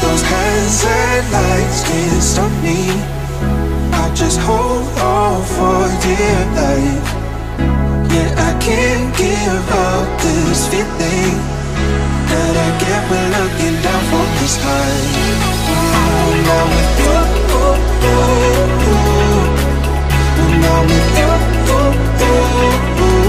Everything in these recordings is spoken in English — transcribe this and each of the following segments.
those hands and lights can't stop me. I just hold on for dear life. Yeah, I can't give up this feeling that I get when looking down from the sky. Now with you, oh, oh, now with you, I'm with you,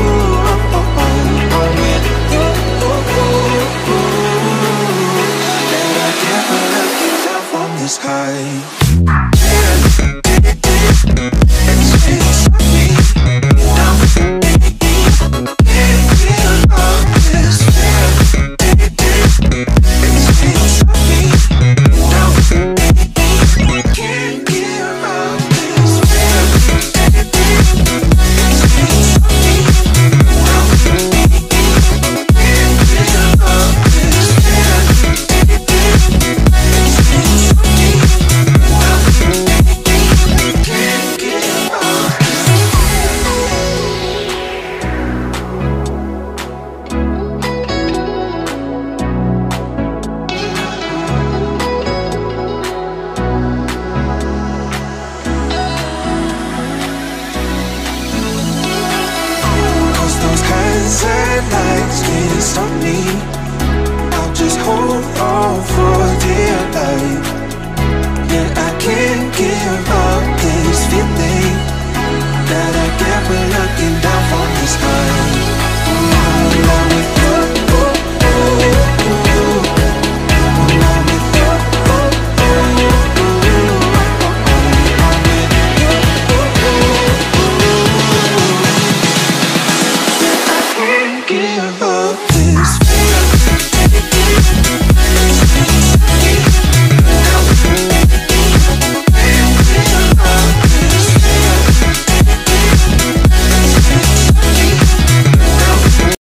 down the sky. hold on for dear life